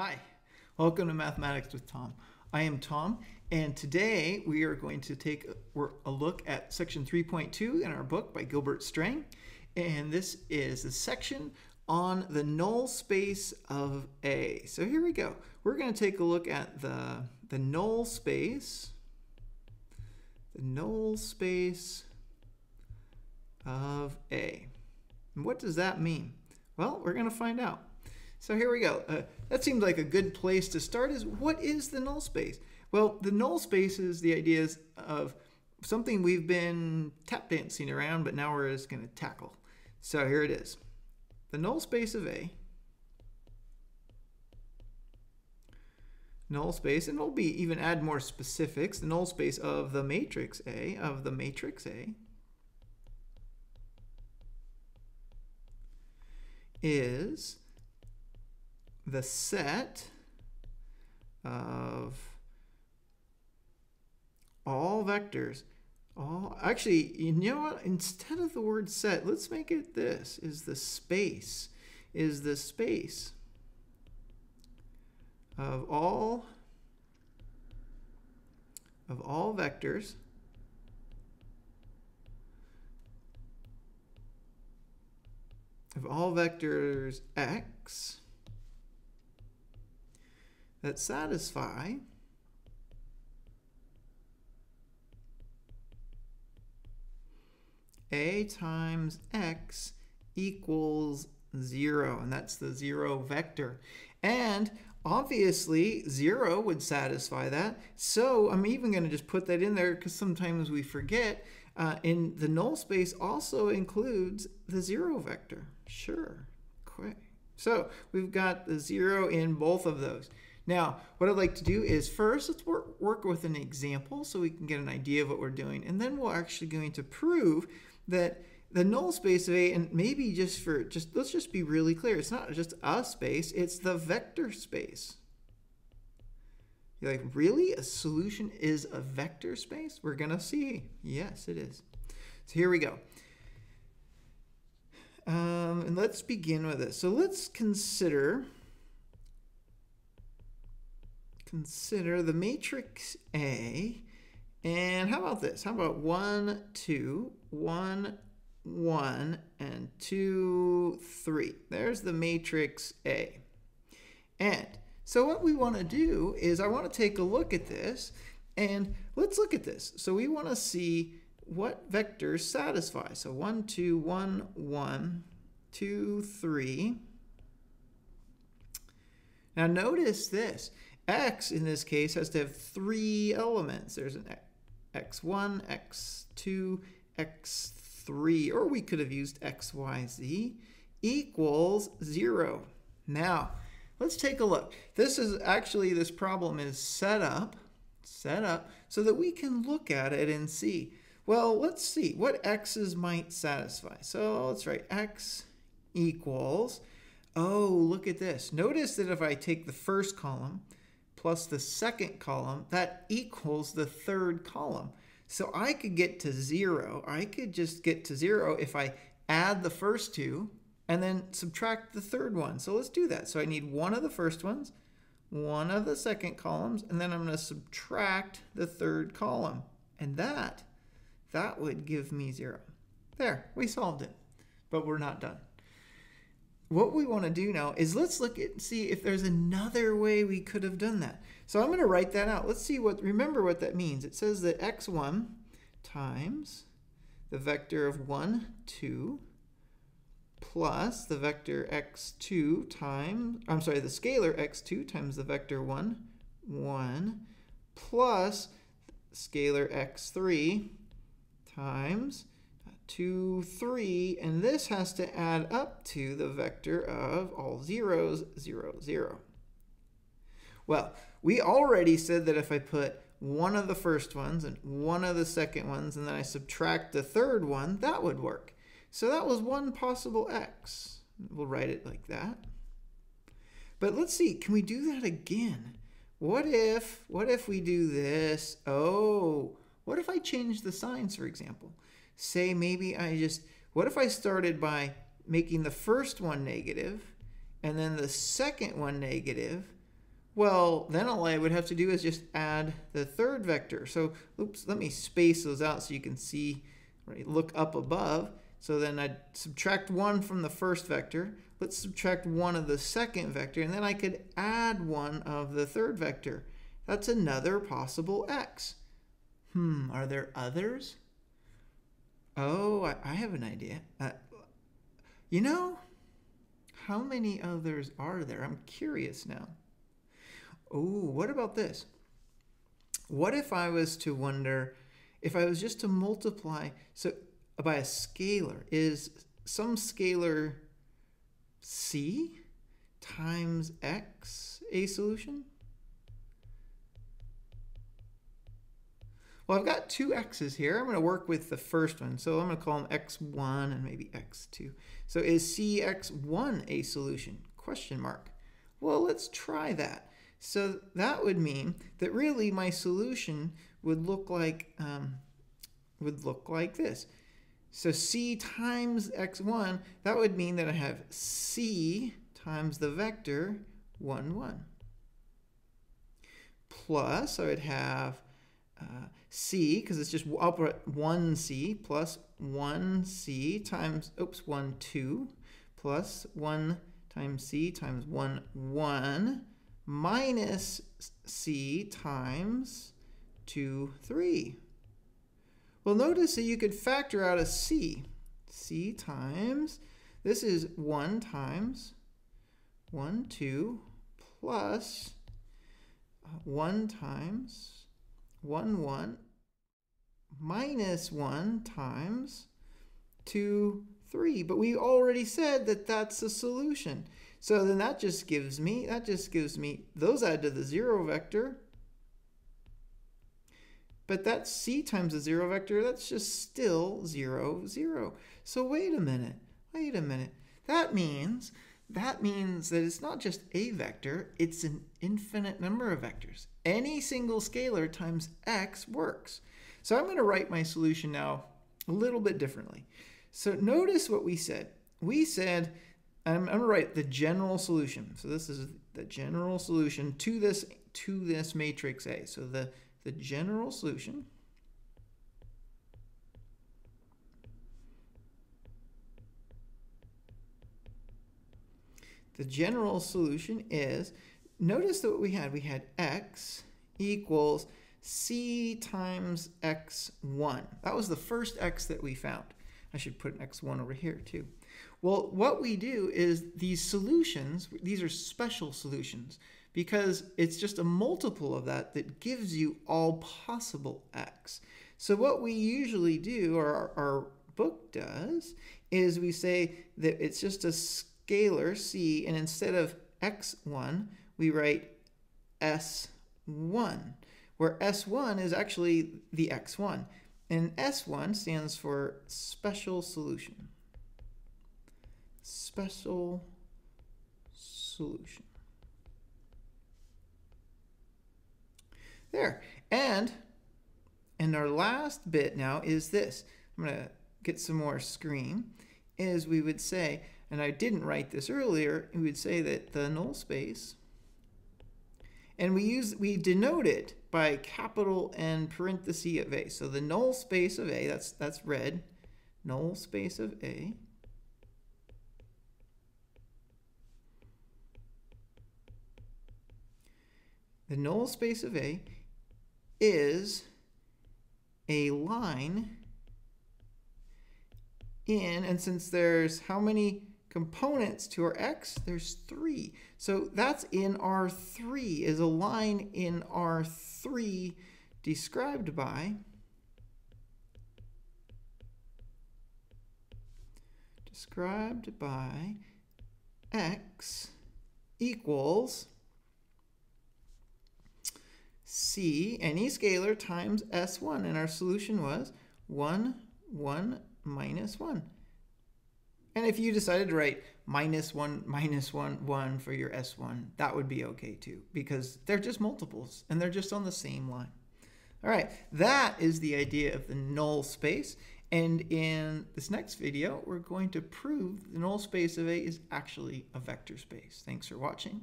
Hi, welcome to Mathematics with Tom. I am Tom, and today we are going to take a look at section 3.2 in our book by Gilbert Strang. And this is a section on the null space of A. So here we go. We're going to take a look at the, the null space, the null space of A. And what does that mean? Well, we're going to find out. So here we go. Uh, that seems like a good place to start is what is the null space? Well, the null space is the ideas of something we've been tap dancing around, but now we're just going to tackle. So here it is. The null space of A, null space, and we'll be even add more specifics, the null space of the matrix A, of the matrix A, is the set of all vectors all actually you know what? Instead of the word set let's make it this is the space is the space of all of all vectors of all vectors x that satisfy a times x equals 0, and that's the 0 vector. And obviously, 0 would satisfy that. So I'm even going to just put that in there because sometimes we forget. Uh, and the null space also includes the 0 vector. Sure, quick. So we've got the 0 in both of those. Now, what I'd like to do is first, let's work, work with an example so we can get an idea of what we're doing. And then we're actually going to prove that the null space of A, and maybe just for, just let's just be really clear, it's not just a space, it's the vector space. You're like, really? A solution is a vector space? We're going to see. Yes, it is. So here we go. Um, and let's begin with this. So let's consider consider the matrix A. And how about this? How about 1, 2, 1, 1, and 2, 3. There's the matrix A. And so what we want to do is I want to take a look at this. And let's look at this. So we want to see what vectors satisfy. So 1, 2, 1, 1, 2, 3. Now notice this x in this case has to have three elements. There's an x1, x2, x3, or we could have used x, y, z equals 0. Now, let's take a look. This is actually, this problem is set up, set up so that we can look at it and see. Well, let's see what x's might satisfy. So let's write x equals, oh, look at this. Notice that if I take the first column, plus the second column, that equals the third column. So I could get to zero. I could just get to zero if I add the first two and then subtract the third one. So let's do that. So I need one of the first ones, one of the second columns, and then I'm going to subtract the third column. And that, that would give me zero. There, we solved it. But we're not done what we want to do now is let's look at see if there's another way we could have done that. So I'm going to write that out. Let's see what, remember what that means. It says that x1 times the vector of 1, 2, plus the vector x2 times, I'm sorry, the scalar x2 times the vector 1, 1, plus scalar x3 times 2, 3, and this has to add up to the vector of all zeros, 0, 0. Well, we already said that if I put one of the first ones and one of the second ones, and then I subtract the third one, that would work. So that was one possible x. We'll write it like that. But let's see, can we do that again? What if, what if we do this? Oh, what if I change the signs, for example? Say maybe I just, what if I started by making the first one negative and then the second one negative, Well, then all I would have to do is just add the third vector. So, oops, let me space those out so you can see, right, look up above. So then I'd subtract 1 from the first vector. Let's subtract 1 of the second vector, and then I could add 1 of the third vector. That's another possible x. Hmm, are there others? Oh, I, I have an idea. Uh, you know, how many others are there? I'm curious now. Oh, what about this? What if I was to wonder, if I was just to multiply, so by a scalar, is some scalar c times x a solution? Well, I've got two x's here. I'm going to work with the first one. So I'm going to call them x1 and maybe x2. So is cx1 a solution? Question mark. Well, let's try that. So that would mean that really my solution would look like um, would look like this. So c times x1, that would mean that I have c times the vector 1, 1. Plus, I would have c, because it's just I'll put 1c plus 1c times, oops, 1, 2, plus 1 times c times 1, 1, minus c times 2, 3. Well, notice that you could factor out a c. c times, this is 1 times 1, 2, uh, 1 times 1, 1 minus 1 times 2, 3. But we already said that that's a solution. So then that just gives me, that just gives me, those add to the 0 vector. But that's c times the 0 vector, that's just still 0, 0. So wait a minute, wait a minute. That means that means that it's not just a vector, it's an infinite number of vectors. Any single scalar times x works. So I'm going to write my solution now a little bit differently. So notice what we said. We said, I'm, I'm going to write the general solution. So this is the general solution to this, to this matrix A. So the, the general solution the general solution is, notice that what we had, we had x equals c times x1. That was the first x that we found. I should put an x1 over here too. Well, what we do is these solutions, these are special solutions because it's just a multiple of that that gives you all possible x. So what we usually do, or our, our book does, is we say that it's just a scalar c, and instead of x1, we write s1, where s1 is actually the x1. And S1 stands for special solution. Special solution. There. And, and our last bit now is this. I'm going to get some more screen. Is we would say, and I didn't write this earlier, we would say that the null space, and we use we denote it by capital N parenthesis of A. So the null space of A, that's that's red, null space of A. The null space of A is a line in, and since there's how many components to our x, there's three. So that's in R3, is a line in R3 described by described by x equals c, any scalar, times s1. And our solution was 1, 1, minus 1. And if you decided to write minus 1, minus 1, 1 for your S1, that would be okay too, because they're just multiples and they're just on the same line. All right, that is the idea of the null space. And in this next video, we're going to prove the null space of A is actually a vector space. Thanks for watching.